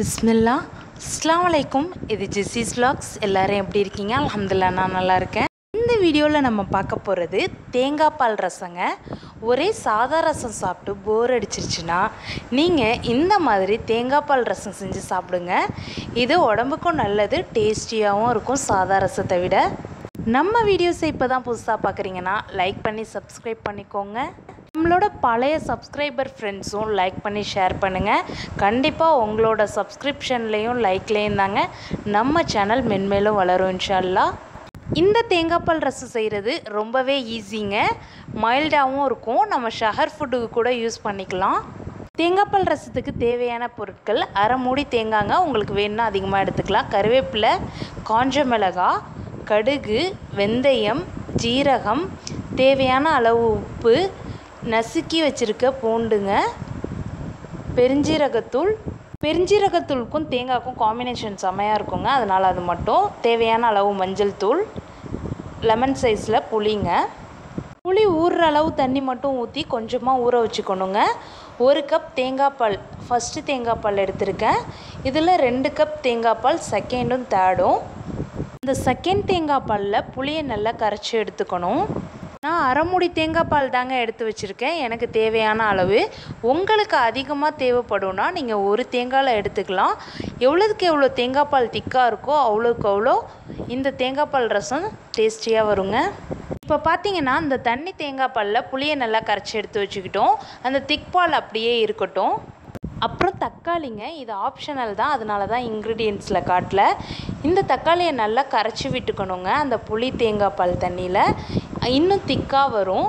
பிஸ்மில்லா. அஸ்லாம் வலைக்கும் இது ஜெஸ்ஸிஸ் vlogs எல்லோரும் எப்படி இருக்கீங்க? அலமதுல்லா நான் நல்லா இருக்கேன். இந்த வீடியோவில் நம்ம பார்க்க போகிறது தேங்காய் பால் ரசங்க. ஒரே சாதா ரசம் சாப்பிட்டு போர் அடிச்சிருச்சுன்னா நீங்கள் இந்த மாதிரி தேங்காய் பால் ரசம் செஞ்சு சாப்பிடுங்க. இது உடம்புக்கும் நல்லது டேஸ்டியாகவும் இருக்கும் சாதா ரசத்தை விட. நம்ம வீடியோஸை இப்போ தான் புதுசாக பார்க்குறீங்கன்னா லைக் பண்ணி சப்ஸ்கிரைப் பண்ணிக்கோங்க. நம்மளோட பழைய சப்ஸ்கிரைபர் ஃப்ரெண்ட்ஸும் லைக் பண்ணி ஷேர் பண்ணுங்கள் கண்டிப்பாக உங்களோட சப்ஸ்கிரிப்ஷன்லேயும் லைக்லேயும் தாங்க நம்ம சேனல் மென்மேலும் வளரும் இன்ஷால்லா. இந்த தேங்காய்பால் ரசம் செய்கிறது ரொம்பவே ஈஸிங்க மைல்டாகவும் இருக்கும். நம்ம ஷஹர் ஃபுட்டுக்கு கூட யூஸ் பண்ணிக்கலாம். தேங்காய்பால் ரசத்துக்கு தேவையான பொருட்கள் அரை மூடி தேங்காங்க உங்களுக்கு வேணும்னா அதிகமாக எடுத்துக்கலாம். கருவேப்பிலை காஞ்ச மிளகாய் கடுகு வெந்தயம் ஜீரகம் தேவையான அளவு உப்பு நசுக்கி வச்சுருக்க பூண்டுங்க பெருஞ்சீரகத்தூள் பெருஞ்சீரகத்தூளுக்கும் தேங்காய்க்கும் காம்பினேஷன் செம்மையாக இருக்குங்க. அதனால் அது மட்டும். தேவையான அளவு மஞ்சள் தூள் லெமன் சைஸில் புளிங்க. புளி ஊறுற அளவு தண்ணி மட்டும் ஊற்றி கொஞ்சமாக ஊற வச்சுக்கணுங்க. ஒரு கப் தேங்காய் பால் ஃபஸ்ட்டு தேங்காய் பால் எடுத்திருக்கேன். இதில் ரெண்டு கப் தேங்காய் பால் செகண்டும் தேர்டும் இந்த செகண்ட் தேங்காய் பாலில் புளியை நல்லா கரைச்சி எடுத்துக்கணும். நான் அரைமுடி தேங்காய் பால் தாங்க எடுத்து வச்சுருக்கேன். எனக்கு தேவையான அளவு. உங்களுக்கு அதிகமாக தேவைப்படும்னா நீங்கள் ஒரு தேங்காயில் எடுத்துக்கலாம். எவ்வளோதுக்கு எவ்வளோ தேங்காய் பால் திக்காக இருக்கோ அவ்வளோக்கு அவ்வளோ இந்த தேங்காய் பால் ரசம் டேஸ்டியாக வருங்க. இப்போ பார்த்தீங்கன்னா இந்த தண்ணி தேங்காய் பாலில் புளியை நல்லா கரைச்சி எடுத்து வச்சுக்கிட்டோம். அந்த திக் பால் அப்படியே இருக்கட்டும். அப்புறம் தக்காளிங்க இது ஆப்ஷனல் தான். அதனால தான் இன்க்ரீடியன்ஸில் காட்டல. இந்த தக்காளியை நல்லா கரைச்சி விட்டுக்கணுங்க அந்த புளி தேங்காய் பால் தண்ணியில். இன்னும் திக்காக வரும்.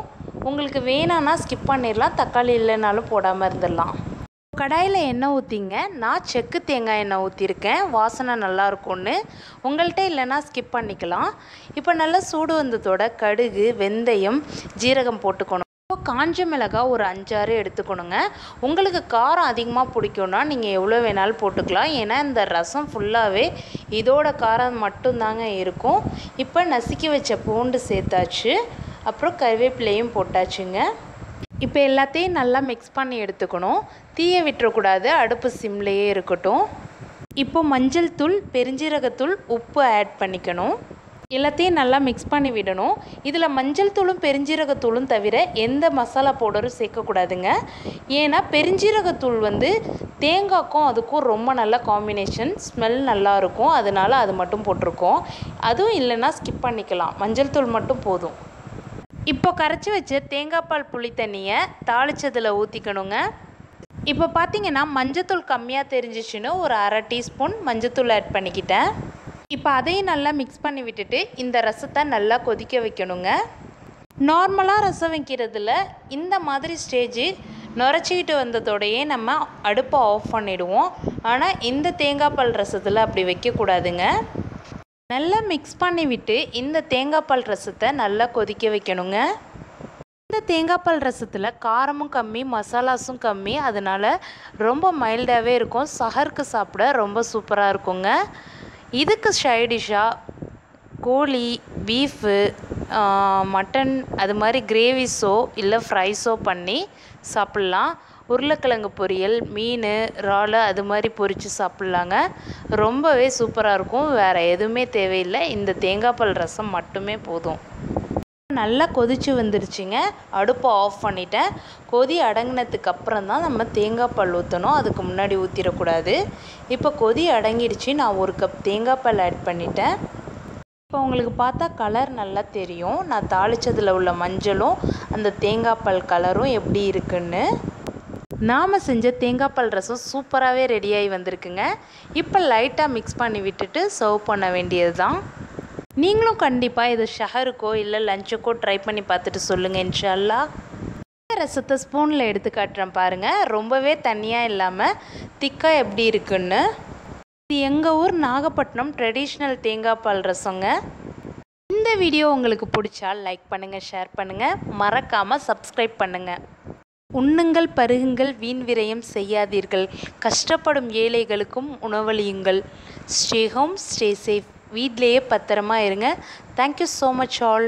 உங்களுக்கு வேணான்னா ஸ்கிப் பண்ணிடலாம். தக்காளி இல்லைனாலும் போடாமல் இருந்துடலாம். கடாயில் எண்ணெய் ஊற்றிங்க நான் செக்கு தேங்காய் எண்ணெய் ஊற்றிருக்கேன் வாசனை நல்லா இருக்கும்னு. உங்கள்கிட்ட இல்லைன்னா ஸ்கிப் பண்ணிக்கலாம். இப்போ நல்லா சூடு வந்ததோட கடுகு வெந்தயம் ஜீரகம் போட்டுக்கணும். இப்போ காஞ்ச மிளகாய் ஒரு அஞ்சாறு எடுத்துக்கணுங்க. உங்களுக்கு காரம் அதிகமாக பிடிக்கும்னா நீங்கள் எவ்வளோ வேணாலும் போட்டுக்கலாம். ஏன்னா இந்த ரசம் ஃபுல்லாகவே இதோட காரம் மட்டும்தாங்க இருக்கும். இப்போ நசுக்கி வச்ச பூண்டு சேர்த்தாச்சு. அப்புறம் கருவேப்பிலையும் போட்டாச்சுங்க. இப்போ எல்லாத்தையும் நல்லா மிக்ஸ் பண்ணி எடுத்துக்கணும். தீயை விட்டுறக்கூடாது. அடுப்பு சிம்லேயே இருக்கட்டும். இப்போ மஞ்சள் தூள் பெருஞ்சீரகத்தூள் உப்பு ஆட் பண்ணிக்கணும். எல்லாத்தையும் நல்லா மிக்ஸ் பண்ணி விடணும். இதில் மஞ்சள் தூளும் பெருஞ்சீரகத்தூளும் தவிர எந்த மசாலா பவுடரும் சேர்க்கக்கூடாதுங்க. ஏன்னா பெருஞ்சீரகத்தூள் வந்து தேங்காய்க்கும் அதுக்கும் ரொம்ப நல்ல காம்பினேஷன் ஸ்மெல் நல்லா இருக்கும். அதனால அது மட்டும் போட்டிருக்கோம். அதுவும் இல்லைன்னா ஸ்கிப் பண்ணிக்கலாம். மஞ்சள் தூள் மட்டும் போதும். இப்போ கரைச்சி வச்ச தேங்காய் பால் புளி தண்ணியை தாளிச்சதில் ஊற்றிக்கணுங்க இப்போ பார்த்தீங்கன்னா மஞ்சத்தூள் கம்மியாக தெரிஞ்சிச்சுன்னு ஒரு அரை டீஸ்பூன் மஞ்சத்தூள் ஆட் பண்ணிக்கிட்டேன். இப்போ அதையும் நல்லா மிக்ஸ் பண்ணி விட்டுட்டு இந்த ரசத்தை நல்லா கொதிக்க வைக்கணுங்க. நார்மலாக ரசம் வைக்கிறதுல இந்த மாதிரி ஸ்டேஜு நுரைச்சிக்கிட்டு வந்ததோடையே நம்ம அடுப்பை ஆஃப் பண்ணிவிடுவோம் ஆனால் இந்த தேங்காய் பால் ரசத்தில் அப்படி வைக்கக்கூடாதுங்க. நல்லா மிக்ஸ் பண்ணி விட்டு இந்த தேங்காய் பால் ரசத்தை நல்லா கொதிக்க வைக்கணுங்க. இந்த தேங்காய் பால் ரசத்தில் காரமும் கம்மி மசாலாஸும் கம்மி அதனால் ரொம்ப மைல்டாகவே இருக்கும். சஹருக்கு சாப்பிட ரொம்ப சூப்பராக இருக்குங்க. இதுக்கு ஷைடிஷாக கோழி பீஃபு மட்டன் அது மாதிரி கிரேவிஸோ இல்லை ஃப்ரைஸோ பண்ணி சாப்பிட்லாம். உருளைக்கிழங்கு பொரியல் மீன் இறால் அது மாதிரி பொரித்து சாப்பிட்லாங்க. ரொம்பவே சூப்பராக இருக்கும். வேறு எதுவுமே தேவையில்லை. இந்த தேங்காய் பால் ரசம் மட்டுமே போதும். நல்லா கொதிச்சு வந்துருச்சுங்க. அடுப்பை ஆஃப் பண்ணிட்டேன். கொதி அடங்கினதுக்கு அப்புறம் தான் நம்ம தேங்காய் பால் ஊற்றணும் அதுக்கு முன்னாடி ஊற்றிடக்கூடாது இப்போ கொதி அடங்கிடுச்சு. நான் ஒரு கப் தேங்காய் பால் ஆட் பண்ணிட்டேன். இப்போ உங்களுக்கு பார்த்தா கலர் நல்லா தெரியும். நான் தாளித்ததில் உள்ள மஞ்சளும் அந்த தேங்காய் பால் கலரும் எப்படி இருக்குன்னு. நாம் செஞ்ச தேங்காய் பால் ரசம் சூப்பராகவே ரெடியாகி வந்திருக்குங்க. இப்போ லைட்டாக மிக்ஸ் பண்ணி விட்டுட்டு சர்வ் பண்ண வேண்டியது தான் நீங்களும் கண்டிப்பாக இது ஷஹருக்கோ இல்லை லஞ்சுக்கோ ட்ரை பண்ணி பார்த்துட்டு சொல்லுங்கள் இன்ஷால்லா. ரசத்தை ஸ்பூனில் எடுத்து காட்டுறேன் பாருங்கள் ரொம்பவே தண்ணியாக இல்லாமல் திக்காக எப்படி இருக்குன்னு. இது எங்கள் ஊர் நாகப்பட்டினம் ட்ரெடிஷ்னல் தேங்காய் பால் ரசங்க. இந்த வீடியோ உங்களுக்கு பிடிச்சா லைக் பண்ணுங்கள் ஷேர் பண்ணுங்கள் மறக்காமல் சப்ஸ்கிரைப் பண்ணுங்கள் உண்ணுங்கள் பருகுங்கள் வீண் விரயம் செய்யாதீர்கள். கஷ்டப்படும் ஏழைகளுக்கும் உணவளியுங்கள். Stay home stay safe. வீட்லேயே பத்திரமா இருங்க. Thank you so much all